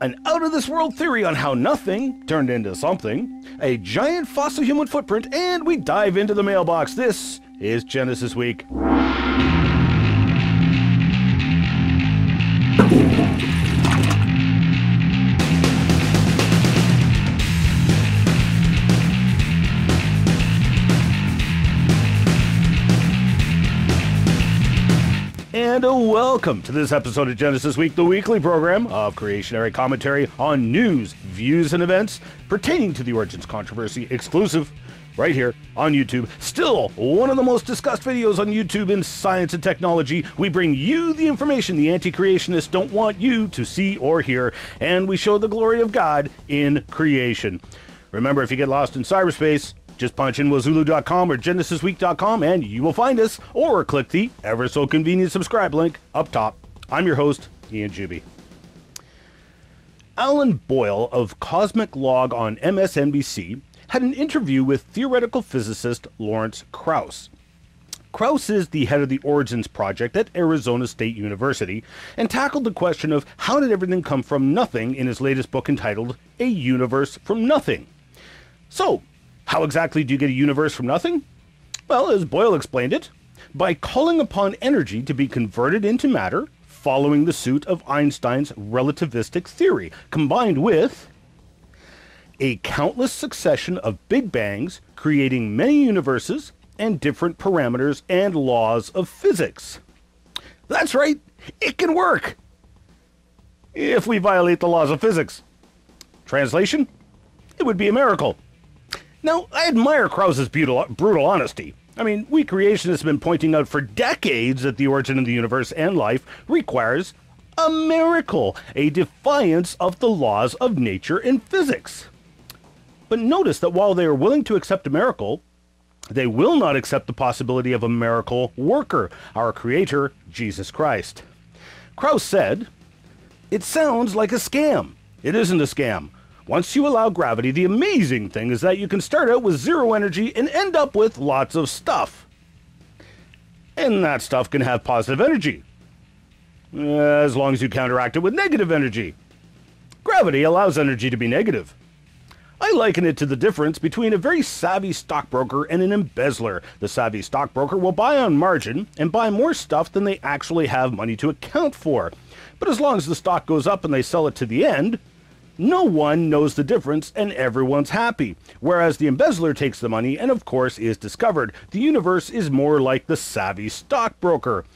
an out of this world theory on how nothing turned into something, a giant fossil human footprint, and we dive into the mailbox. This is Genesis Week. And welcome to this episode of Genesis Week, the weekly program of creationary commentary on news, views, and events pertaining to the Origins controversy, exclusive right here on YouTube. Still, one of the most discussed videos on YouTube in science and technology. We bring you the information the anti creationists don't want you to see or hear, and we show the glory of God in creation. Remember, if you get lost in cyberspace, just punch in wazooloo.com or genesisweek.com and you will find us, or click the ever so convenient subscribe link up top. I'm your host, Ian Juby. Alan Boyle of Cosmic Log on MSNBC had an interview with theoretical physicist Lawrence Krauss. Krauss is the head of the Origins Project at Arizona State University and tackled the question of how did everything come from nothing in his latest book entitled A Universe from Nothing. So, how exactly do you get a universe from nothing? Well, as Boyle explained it, by calling upon energy to be converted into matter, following the suit of Einstein's relativistic theory, combined with a countless succession of Big Bangs creating many universes and different parameters and laws of physics. That's right, it can work! If we violate the laws of physics. Translation? It would be a miracle. Now, I admire Krauss's brutal, brutal honesty. I mean, we creationists have been pointing out for decades that the origin of the universe and life requires a miracle, a defiance of the laws of nature and physics. But notice that while they are willing to accept a miracle, they will not accept the possibility of a miracle worker, our Creator, Jesus Christ. Krauss said, It sounds like a scam. It isn't a scam. Once you allow gravity, the amazing thing is that you can start out with zero energy and end up with lots of stuff. And that stuff can have positive energy, as long as you counteract it with negative energy. Gravity allows energy to be negative. I liken it to the difference between a very savvy stockbroker and an embezzler. The savvy stockbroker will buy on margin and buy more stuff than they actually have money to account for. But as long as the stock goes up and they sell it to the end, no one knows the difference and everyone's happy. Whereas the embezzler takes the money and, of course, is discovered. The universe is more like the savvy stockbroker.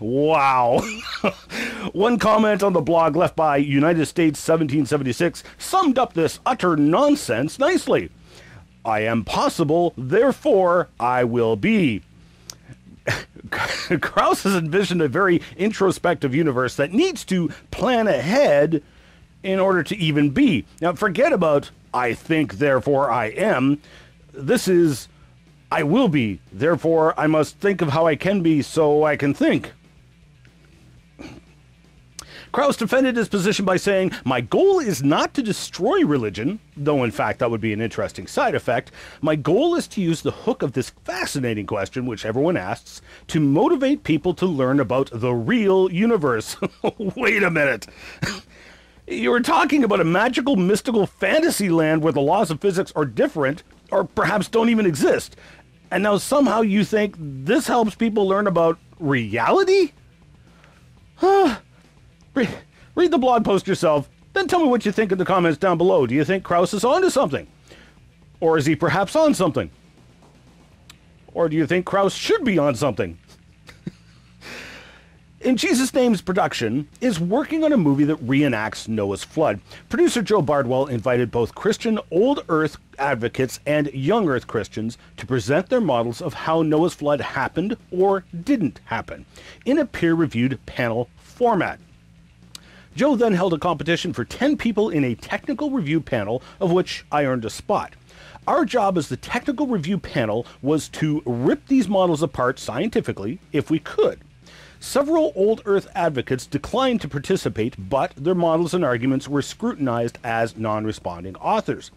Wow. One comment on the blog left by United States 1776 summed up this utter nonsense nicely. I am possible, therefore I will be. Krauss has envisioned a very introspective universe that needs to plan ahead in order to even be. Now, forget about I think, therefore I am. This is I will be, therefore I must think of how I can be so I can think. Krauss defended his position by saying, My goal is not to destroy religion, though in fact that would be an interesting side effect. My goal is to use the hook of this fascinating question, which everyone asks, to motivate people to learn about the real universe. Wait a minute. you were talking about a magical, mystical fantasy land where the laws of physics are different, or perhaps don't even exist. And now somehow you think this helps people learn about reality? Huh. Read, read the blog post yourself, then tell me what you think in the comments down below. Do you think Krauss is onto something? Or is he perhaps on something? Or do you think Krauss should be on something? In Jesus' Name's production is working on a movie that reenacts Noah's flood. Producer Joe Bardwell invited both Christian Old Earth advocates and Young Earth Christians to present their models of how Noah's flood happened or didn't happen in a peer-reviewed panel format. Joe then held a competition for 10 people in a technical review panel, of which I earned a spot. Our job as the technical review panel was to rip these models apart scientifically if we could. Several old Earth advocates declined to participate, but their models and arguments were scrutinized as non responding authors.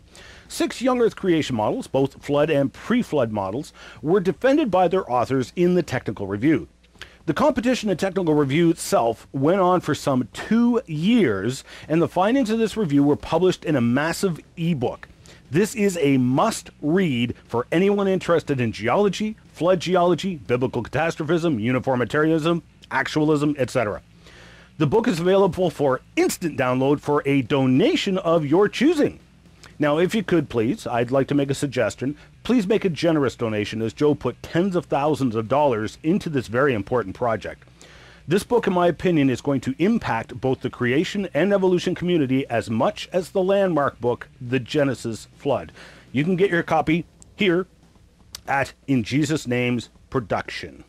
Six young Earth creation models, both flood and pre flood models, were defended by their authors in the technical review. The competition and technical review itself went on for some two years, and the findings of this review were published in a massive ebook. This is a must read for anyone interested in geology, flood geology, biblical catastrophism, uniformitarianism, actualism, etc. The book is available for instant download for a donation of your choosing. Now, if you could please, I'd like to make a suggestion. Please make a generous donation as Joe put tens of thousands of dollars into this very important project. This book, in my opinion, is going to impact both the creation and evolution community as much as the landmark book, The Genesis Flood. You can get your copy here at In Jesus' Name's Production.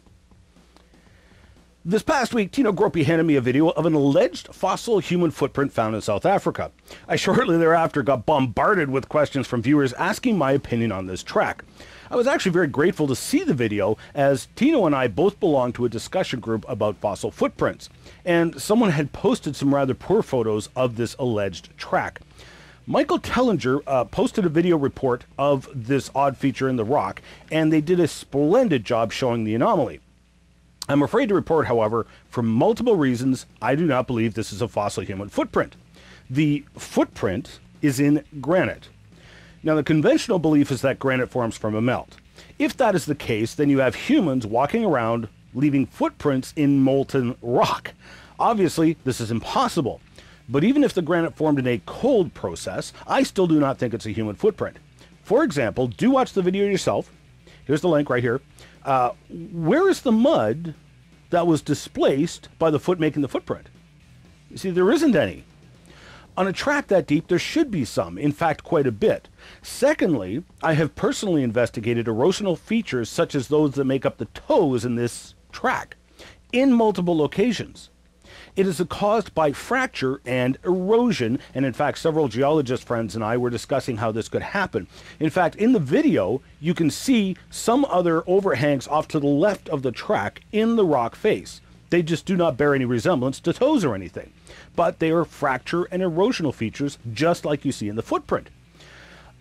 This past week, Tino Groppi handed me a video of an alleged fossil human footprint found in South Africa. I shortly thereafter got bombarded with questions from viewers asking my opinion on this track. I was actually very grateful to see the video as Tino and I both belong to a discussion group about fossil footprints, and someone had posted some rather poor photos of this alleged track. Michael Tellinger uh, posted a video report of this odd feature in the rock, and they did a splendid job showing the anomaly. I'm afraid to report, however, for multiple reasons, I do not believe this is a fossil human footprint. The footprint is in granite. Now, the conventional belief is that granite forms from a melt. If that is the case, then you have humans walking around leaving footprints in molten rock. Obviously, this is impossible. But even if the granite formed in a cold process, I still do not think it's a human footprint. For example, do watch the video yourself. Here's the link right here. Uh, where is the mud that was displaced by the foot making the footprint? You see, there isn't any. On a track that deep, there should be some, in fact, quite a bit. Secondly, I have personally investigated erosional features such as those that make up the toes in this track in multiple locations. It is caused by fracture and erosion, and in fact, several geologist friends and I were discussing how this could happen. In fact, in the video, you can see some other overhangs off to the left of the track in the rock face. They just do not bear any resemblance to toes or anything, but they are fracture and erosional features just like you see in the footprint.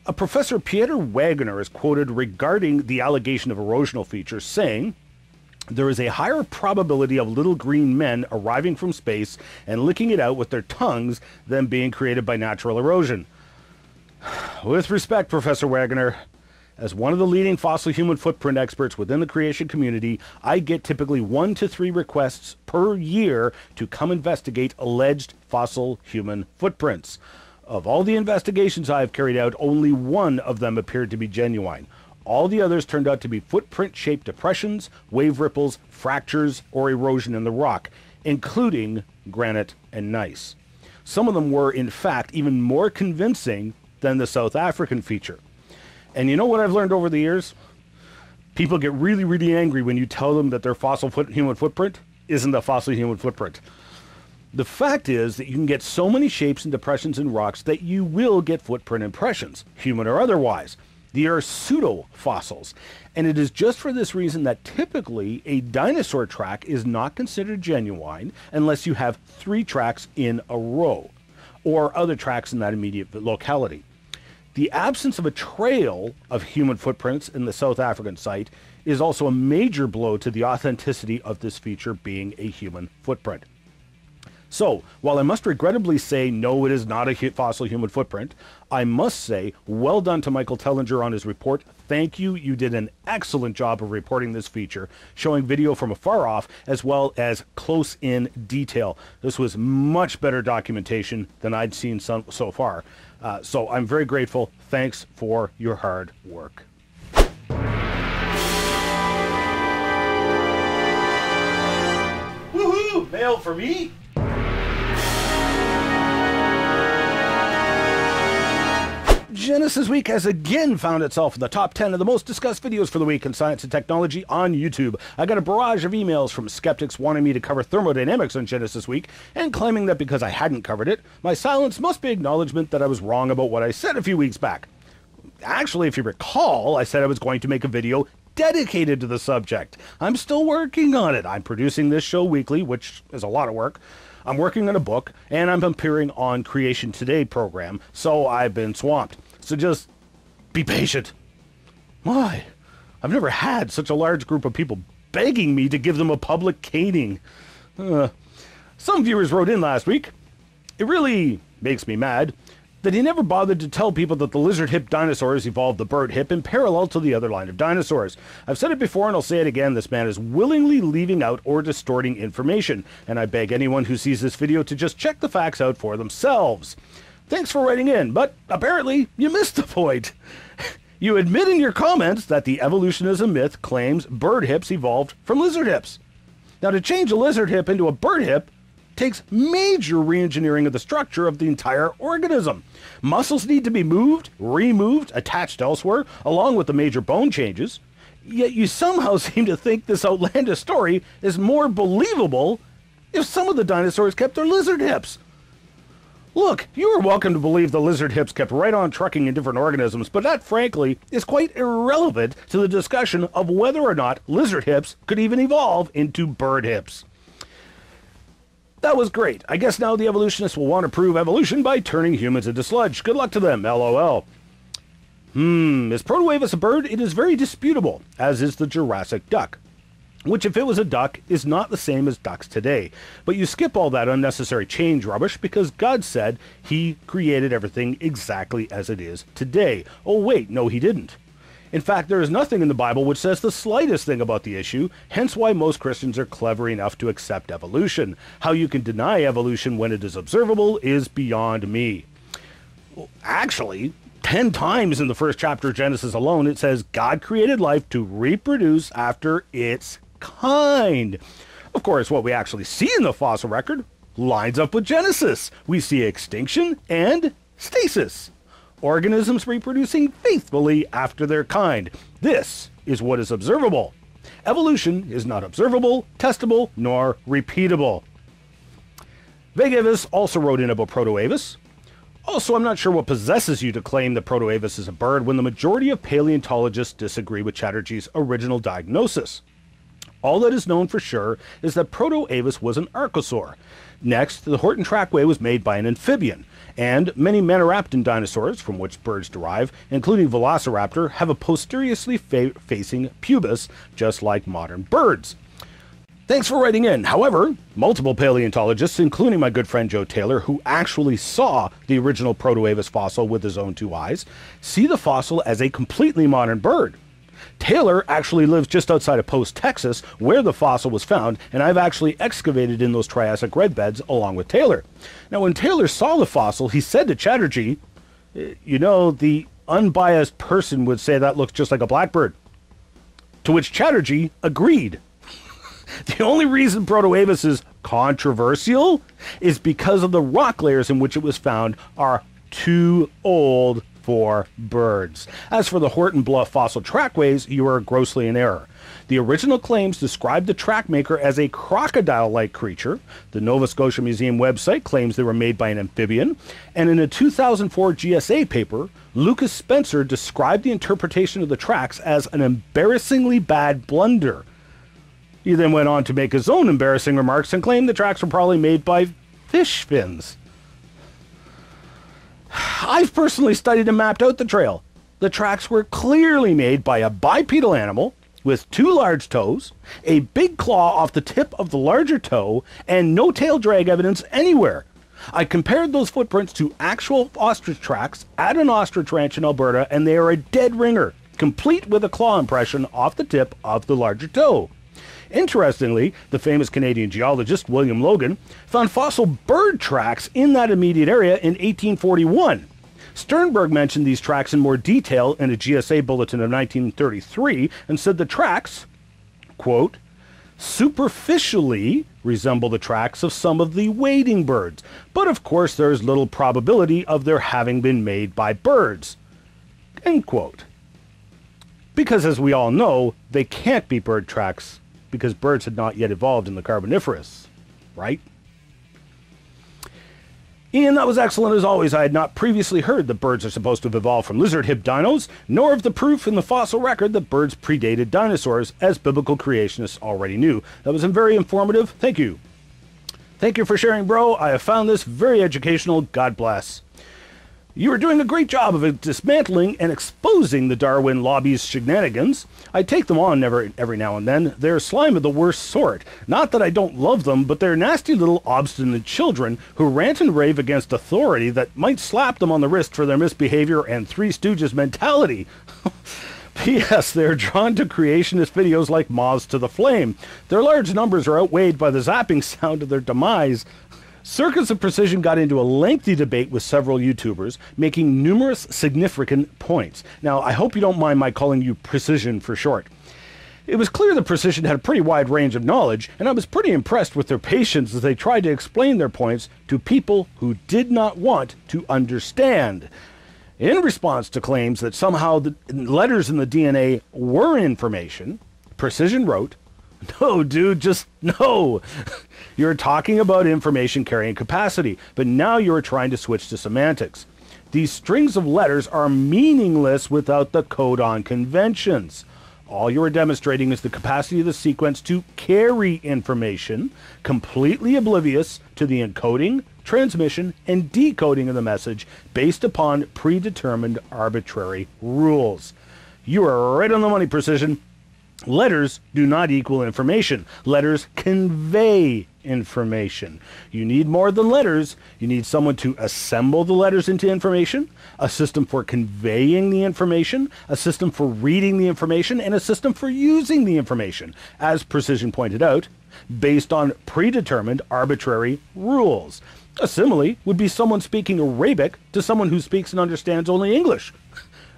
A Professor Pieter Wagner is quoted regarding the allegation of erosional features, saying, there is a higher probability of little green men arriving from space and licking it out with their tongues than being created by natural erosion. With respect, Professor Wagner, as one of the leading fossil human footprint experts within the creation community, I get typically one to three requests per year to come investigate alleged fossil human footprints. Of all the investigations I have carried out, only one of them appeared to be genuine. All the others turned out to be footprint shaped depressions, wave ripples, fractures, or erosion in the rock, including granite and gneiss. Some of them were, in fact, even more convincing than the South African feature. And you know what I've learned over the years? People get really, really angry when you tell them that their fossil foot, human footprint isn't a fossil human footprint. The fact is that you can get so many shapes and depressions in rocks that you will get footprint impressions, human or otherwise. They are pseudo fossils. And it is just for this reason that typically a dinosaur track is not considered genuine unless you have three tracks in a row or other tracks in that immediate locality. The absence of a trail of human footprints in the South African site is also a major blow to the authenticity of this feature being a human footprint. So, while I must regrettably say no, it is not a fossil human footprint, I must say well done to Michael Tellinger on his report. Thank you. You did an excellent job of reporting this feature, showing video from afar off as well as close in detail. This was much better documentation than I'd seen so, so far. Uh, so I'm very grateful. Thanks for your hard work. Woohoo! Mail for me? Genesis Week has again found itself in the top 10 of the most discussed videos for the week in science and technology on YouTube. I got a barrage of emails from skeptics wanting me to cover thermodynamics on Genesis Week and claiming that because I hadn't covered it, my silence must be acknowledgement that I was wrong about what I said a few weeks back. Actually, if you recall, I said I was going to make a video dedicated to the subject. I'm still working on it. I'm producing this show weekly, which is a lot of work. I'm working on a book, and I'm appearing on Creation Today program, so I've been swamped. So just be patient. Why? I've never had such a large group of people begging me to give them a public caning. Uh, some viewers wrote in last week. It really makes me mad that he never bothered to tell people that the lizard hip dinosaurs evolved the bird hip in parallel to the other line of dinosaurs. I've said it before and I'll say it again this man is willingly leaving out or distorting information, and I beg anyone who sees this video to just check the facts out for themselves. Thanks for writing in, but apparently you missed the point. You admit in your comments that the evolutionism myth claims bird hips evolved from lizard hips. Now, to change a lizard hip into a bird hip takes major reengineering of the structure of the entire organism. Muscles need to be moved, removed, attached elsewhere, along with the major bone changes. Yet you somehow seem to think this outlandish story is more believable if some of the dinosaurs kept their lizard hips. Look, you are welcome to believe the lizard hips kept right on trucking in different organisms, but that, frankly, is quite irrelevant to the discussion of whether or not lizard hips could even evolve into bird hips. That was great. I guess now the evolutionists will want to prove evolution by turning humans into sludge. Good luck to them, lol. Hmm, is Protoavis a bird? It is very disputable, as is the Jurassic duck which if it was a duck is not the same as ducks today. But you skip all that unnecessary change rubbish because God said he created everything exactly as it is today. Oh wait, no he didn't. In fact, there is nothing in the Bible which says the slightest thing about the issue, hence why most Christians are clever enough to accept evolution. How you can deny evolution when it is observable is beyond me. Actually, 10 times in the first chapter of Genesis alone, it says God created life to reproduce after its kind. Of course, what we actually see in the fossil record lines up with Genesis. We see extinction and stasis. Organisms reproducing faithfully after their kind. This is what is observable. Evolution is not observable, testable, nor repeatable. Vegavis also wrote in about Protoavis. Also, I'm not sure what possesses you to claim that Protoavis is a bird when the majority of paleontologists disagree with Chatterjee's original diagnosis. All that is known for sure is that Proto-Avis was an archosaur. Next, the Horton Trackway was made by an amphibian, and many Maniraptor dinosaurs, from which birds derive, including Velociraptor, have a posteriorly fa facing pubis, just like modern birds. Thanks for writing in. However, multiple paleontologists, including my good friend Joe Taylor, who actually saw the original Proto-Avis fossil with his own two eyes, see the fossil as a completely modern bird. Taylor actually lives just outside of Post, Texas, where the fossil was found, and I've actually excavated in those Triassic red beds along with Taylor. Now, when Taylor saw the fossil, he said to Chatterjee, eh, You know, the unbiased person would say that looks just like a blackbird. To which Chatterjee agreed. the only reason Protoavis is controversial is because of the rock layers in which it was found are too old for birds. As for the Horton Bluff fossil trackways, you are grossly in error. The original claims described the track maker as a crocodile like creature. The Nova Scotia Museum website claims they were made by an amphibian. And in a 2004 GSA paper, Lucas Spencer described the interpretation of the tracks as an embarrassingly bad blunder. He then went on to make his own embarrassing remarks and claimed the tracks were probably made by fish fins. I've personally studied and mapped out the trail. The tracks were clearly made by a bipedal animal with two large toes, a big claw off the tip of the larger toe, and no tail drag evidence anywhere. I compared those footprints to actual ostrich tracks at an ostrich ranch in Alberta, and they are a dead ringer, complete with a claw impression off the tip of the larger toe. Interestingly, the famous Canadian geologist William Logan found fossil bird tracks in that immediate area in 1841. Sternberg mentioned these tracks in more detail in a GSA bulletin of 1933 and said the tracks, quote, superficially resemble the tracks of some of the wading birds, but of course there is little probability of their having been made by birds. End quote. Because as we all know, they can't be bird tracks because birds had not yet evolved in the Carboniferous, right? Ian, that was excellent as always. I had not previously heard that birds are supposed to have evolved from lizard hip dinos, nor of the proof in the fossil record that birds predated dinosaurs, as biblical creationists already knew. That was very informative. Thank you. Thank you for sharing, bro. I have found this very educational. God bless. You are doing a great job of dismantling and exposing the Darwin lobby's shenanigans. I take them on every, every now and then. They're slime of the worst sort. Not that I don't love them, but they're nasty little obstinate children who rant and rave against authority that might slap them on the wrist for their misbehavior and Three Stooges mentality. P.S. They're drawn to creationist videos like moths to the flame. Their large numbers are outweighed by the zapping sound of their demise. Circus of Precision got into a lengthy debate with several YouTubers, making numerous significant points. Now, I hope you don't mind my calling you Precision for short. It was clear that Precision had a pretty wide range of knowledge, and I was pretty impressed with their patience as they tried to explain their points to people who did not want to understand. In response to claims that somehow the letters in the DNA were information, Precision wrote, No, dude, just no. You're talking about information carrying capacity, but now you're trying to switch to semantics. These strings of letters are meaningless without the codon conventions. All you are demonstrating is the capacity of the sequence to carry information, completely oblivious to the encoding, transmission, and decoding of the message based upon predetermined arbitrary rules. You are right on the money, Precision. Letters do not equal information. Letters convey information. You need more than letters. You need someone to assemble the letters into information, a system for conveying the information, a system for reading the information, and a system for using the information, as Precision pointed out, based on predetermined arbitrary rules. A simile would be someone speaking Arabic to someone who speaks and understands only English.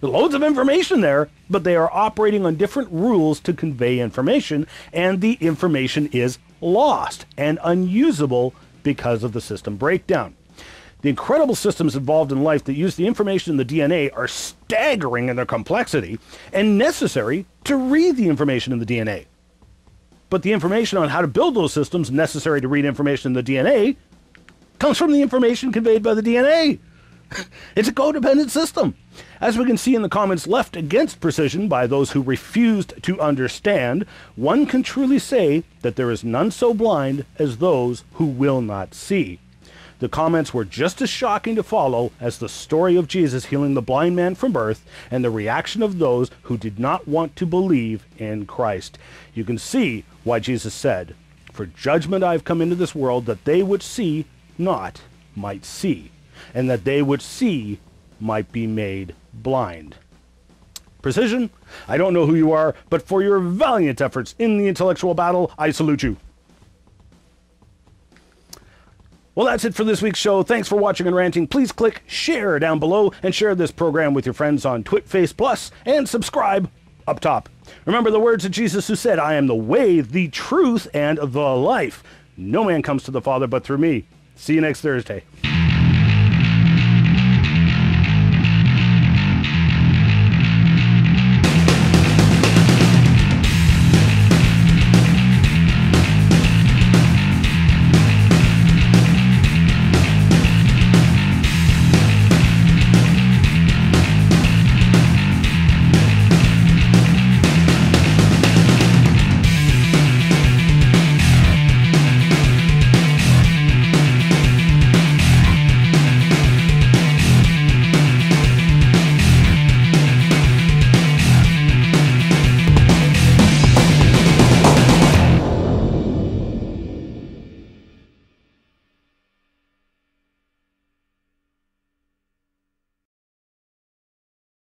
Loads of information there, but they are operating on different rules to convey information, and the information is lost and unusable because of the system breakdown. The incredible systems involved in life that use the information in the DNA are staggering in their complexity and necessary to read the information in the DNA. But the information on how to build those systems necessary to read information in the DNA comes from the information conveyed by the DNA. it's a codependent system. As we can see in the comments left against precision by those who refused to understand, one can truly say that there is none so blind as those who will not see. The comments were just as shocking to follow as the story of Jesus healing the blind man from birth and the reaction of those who did not want to believe in Christ. You can see why Jesus said, For judgment I have come into this world that they which see not might see and that they which see might be made blind. Precision, I don't know who you are, but for your valiant efforts in the intellectual battle, I salute you. Well, that's it for this week's show. Thanks for watching and ranting. Please click share down below and share this program with your friends on TwitFace Plus and subscribe up top. Remember the words of Jesus who said, I am the way, the truth, and the life. No man comes to the Father but through me. See you next Thursday.